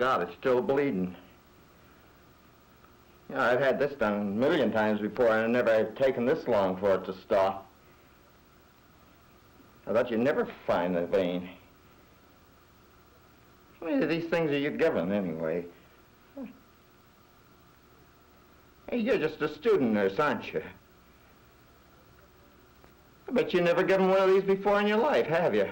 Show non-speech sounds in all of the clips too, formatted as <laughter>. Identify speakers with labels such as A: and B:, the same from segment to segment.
A: God, it's still bleeding. You know, I've had this done a million times before, and I never taken this long for it to stop. I thought you'd never find the vein. How many of these things are you given, anyway? Hey, you're just a student nurse, aren't you? I bet you never given one of these before in your life, have you?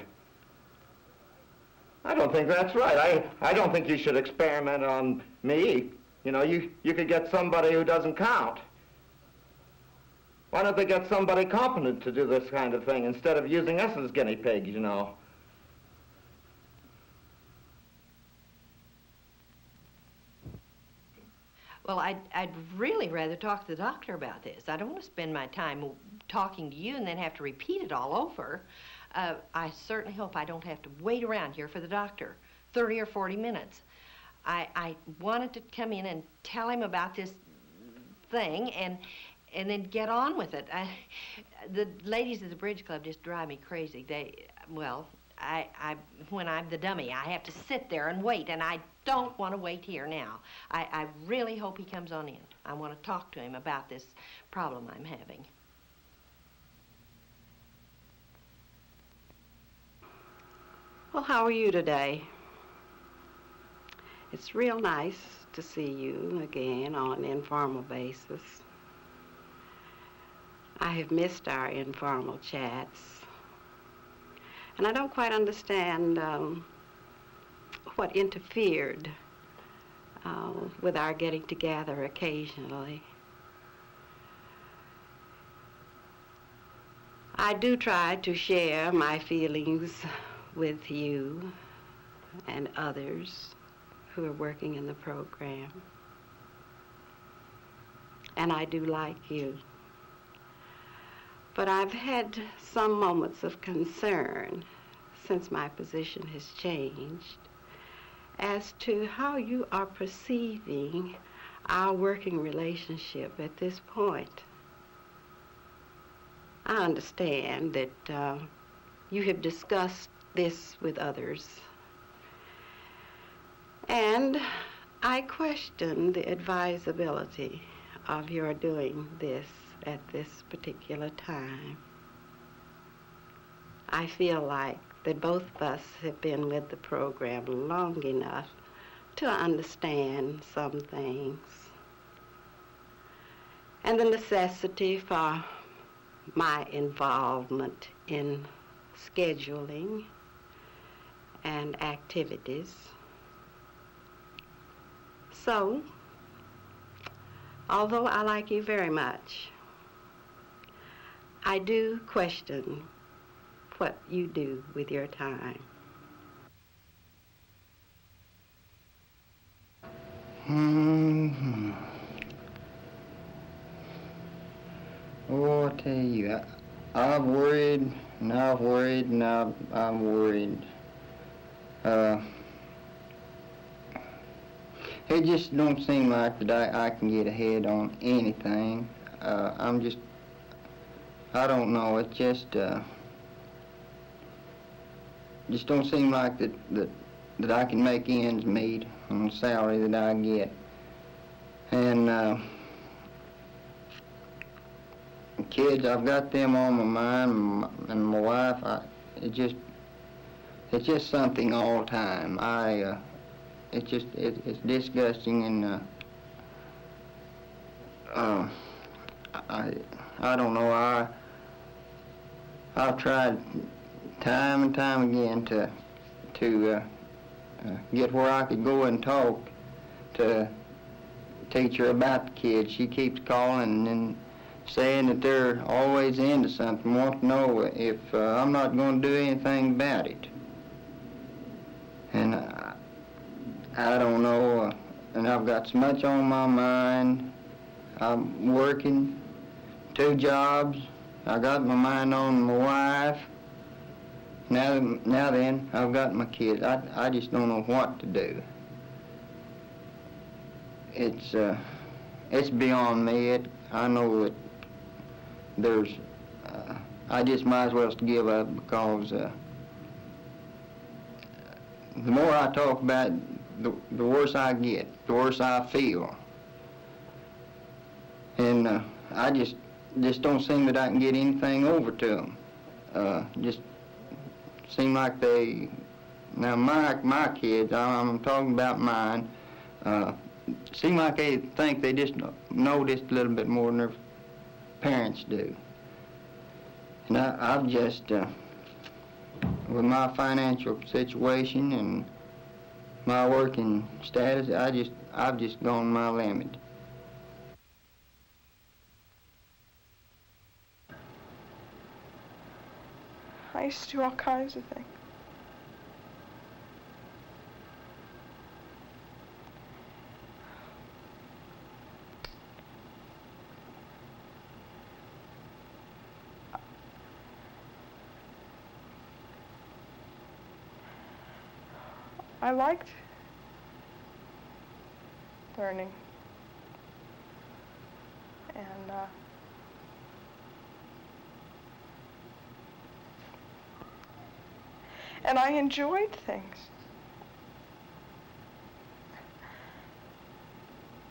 A: I don't think that's right. I, I don't think you should experiment on me. You know, you, you could get somebody who doesn't count. Why don't they get somebody competent to do this kind of thing instead of using us as guinea pigs, you know?
B: Well, I'd, I'd really rather talk to the doctor about this. I don't want to spend my time talking to you and then have to repeat it all over. Uh, I certainly hope I don't have to wait around here for the doctor 30 or 40 minutes. I, I wanted to come in and tell him about this thing and and then get on with it. I, the ladies at the Bridge Club just drive me crazy. They, well, I, I, when I'm the dummy, I have to sit there and wait, and I don't want to wait here now. I, I really hope he comes on in. I want to talk to him about this problem I'm having.
C: Well, how are you today? It's real nice to see you again on an informal basis. I have missed our informal chats. And I don't quite understand um, what interfered uh, with our getting together occasionally. I do try to share my feelings with you and others who are working in the program. And I do like you. But I've had some moments of concern since my position has changed as to how you are perceiving our working relationship at this point. I understand that uh, you have discussed this with others. And I question the advisability of your doing this at this particular time. I feel like that both of us have been with the program long enough to understand some things. And the necessity for my involvement in scheduling and activities. So, although I like you very much, I do question what you do with your time.
D: hmm Oh, I tell you, I, I've worried, and I've worried, and I've, I'm worried. Uh, it just don't seem like that I, I can get ahead on anything. Uh, I'm just, I don't know, it just, uh, just don't seem like that, that, that I can make ends meet on the salary that I get. And, uh, kids, I've got them on my mind, and my, and my wife, I, it just, it's just something all the time. I, uh, it's just, it, it's disgusting and, uh, uh, I, I don't know, I, I've tried time and time again to, to, uh, uh, get where I could go and talk to teach her about the kids. She keeps calling and saying that they're always into something, want to know if uh, I'm not going to do anything about it. And I, I don't know, and I've got so much on my mind. I'm working two jobs. I got my mind on my wife. Now, now then, I've got my kids. I, I just don't know what to do. It's, uh, it's beyond me. It, I know that there's, uh, I just might as well give up because uh, the more I talk about it, the, the worse I get, the worse I feel. And uh, I just, just don't seem that I can get anything over to them. Uh, just seem like they, now my, my kids, I'm, talking about mine, uh, seem like they think they just know just a little bit more than their parents do. And I, I've just, uh, with my financial situation and my working status, I just, I've just gone my limit.
E: I used to do all kinds of things. I liked learning. And uh, and I enjoyed things.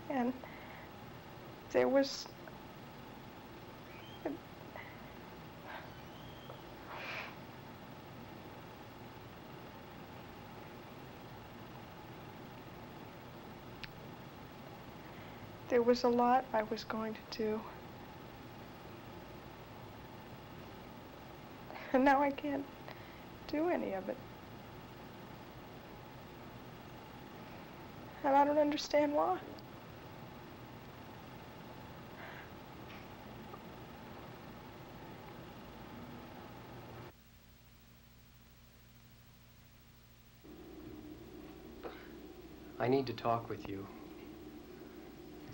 E: And there was there was a lot I was going to do. <laughs> And now I can't do any of it. And I don't understand why.
F: I need to talk with you.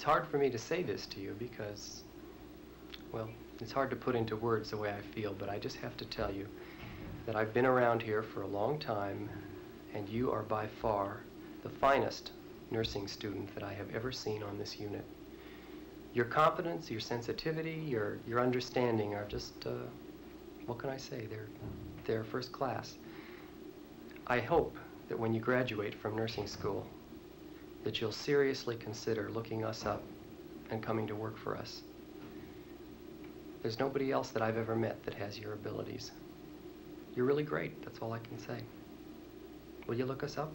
F: It's hard for me to say this to you because, well, it's hard to put into words the way I feel, but I just have to tell you that I've been around here for a long time, and you are by far the finest nursing student that I have ever seen on this unit. Your competence, your sensitivity, your, your understanding are just, uh, what can I say? They're, they're first class. I hope that when you graduate from nursing school, that you'll seriously consider looking us up and coming to work for us. There's nobody else that I've ever met that has your abilities. You're really great, that's all I can say. Will you look us up?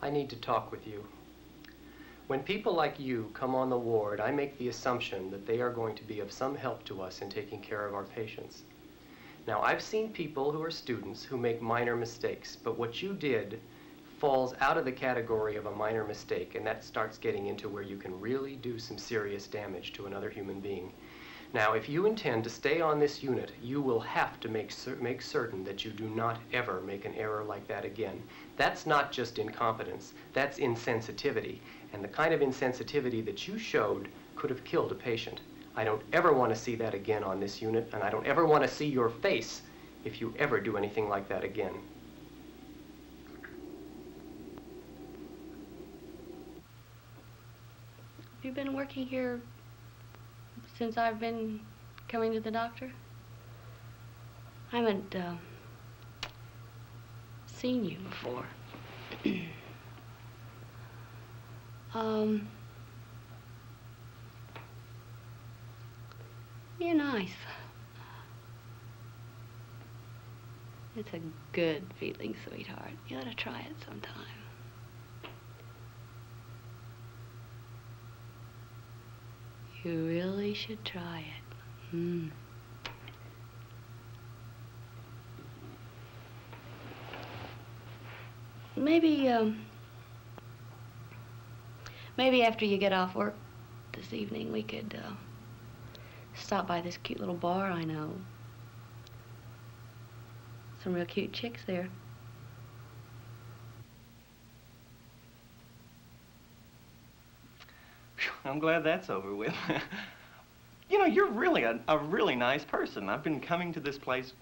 F: I need to talk with you. When people like you come on the ward, I make the assumption that they are going to be of some help to us in taking care of our patients. Now, I've seen people who are students who make minor mistakes, but what you did falls out of the category of a minor mistake, and that starts getting into where you can really do some serious damage to another human being. Now, if you intend to stay on this unit, you will have to make, cer make certain that you do not ever make an error like that again. That's not just incompetence, that's insensitivity. And the kind of insensitivity that you showed could have killed a patient. I don't ever want to see that again on this unit, and I don't ever want to see your face if you ever do anything like that again.
G: Have you been working here since I've been coming to the doctor? I haven't uh, seen you before. <clears throat> um, You're nice. It's a good feeling, sweetheart. You ought to try it sometime. You really should try it. Hmm. Maybe, um, Maybe after you get off work this evening, we could uh, stop by this cute little bar I know. Some real cute chicks there. <laughs>
H: I'm glad that's over with. <laughs> you know, you're really a, a really nice person. I've been coming to this place,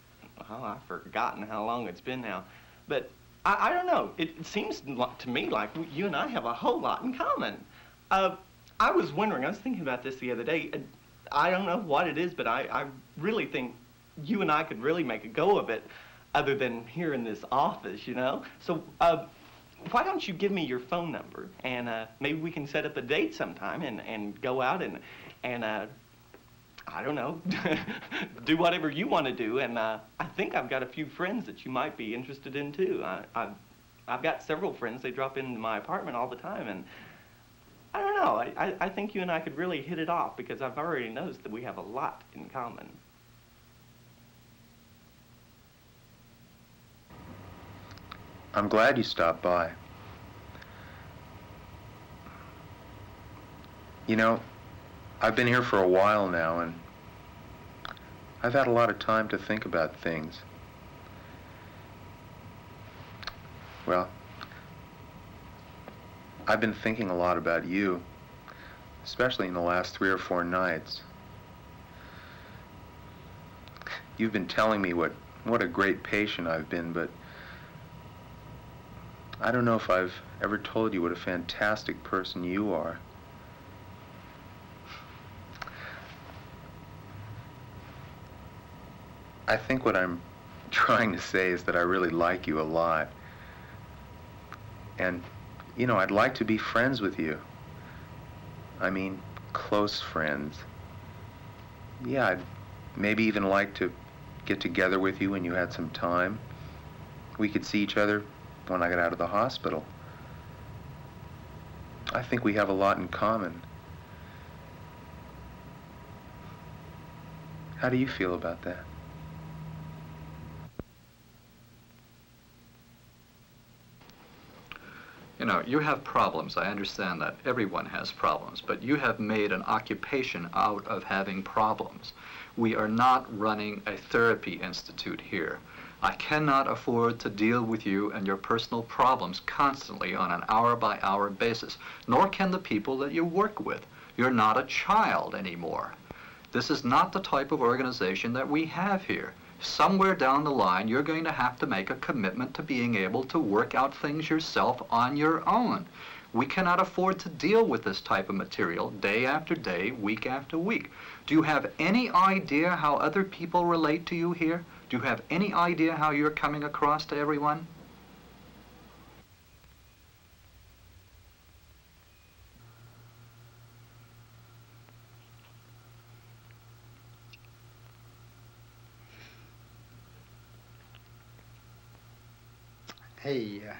H: oh, I've forgotten how long it's been now. But I, I don't know. It, it seems to me like you and I have a whole lot in common. Uh, I was wondering, I was thinking about this the other day. Uh, I don't know what it is, but I, I really think you and I could really make a go of it other than here in this office, you know? So, uh, why don't you give me your phone number and uh, maybe we can set up a date sometime and, and go out and, and uh, I don't know, <laughs> do whatever you want to do. And uh, I think I've got a few friends that you might be interested in too. I, I've, I've got several friends. They drop into my apartment all the time. And I don't know, I, I, think you and I could really hit it off because I've already noticed that we have a lot in common.
I: I'm glad you stopped by. You know, I've been here for a while now, and I've had a lot of time to think about things. Well, I've been thinking a lot about you, especially in the last three or four nights. You've been telling me what, what a great patient I've been, but I don't know if I've ever told you what a fantastic person you are. I think what I'm trying to say is that I really like you a lot. And, you know, I'd like to be friends with you. I mean, close friends. Yeah, I'd maybe even like to get together with you when you had some time. We could see each other when I got out of the hospital. I think we have a lot in common. How do you feel about that?
J: You know, you have problems. I understand that. Everyone has problems. But you have made an occupation out of having problems. We are not running a therapy institute here. I cannot afford to deal with you and your personal problems constantly on an hour-by-hour basis, nor can the people that you work with. You're not a child anymore. This is not the type of organization that we have here. Somewhere down the line, you're going to have to make a commitment to being able to work out things yourself on your own. We cannot afford to deal with this type of material day after day, week after week. Do you have any idea how other people relate to you here? Do you have any idea how you're coming across to everyone?
K: Hey, uh,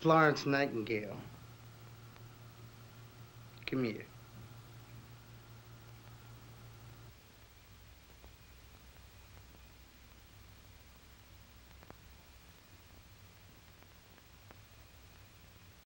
K: Florence Nightingale. Come here.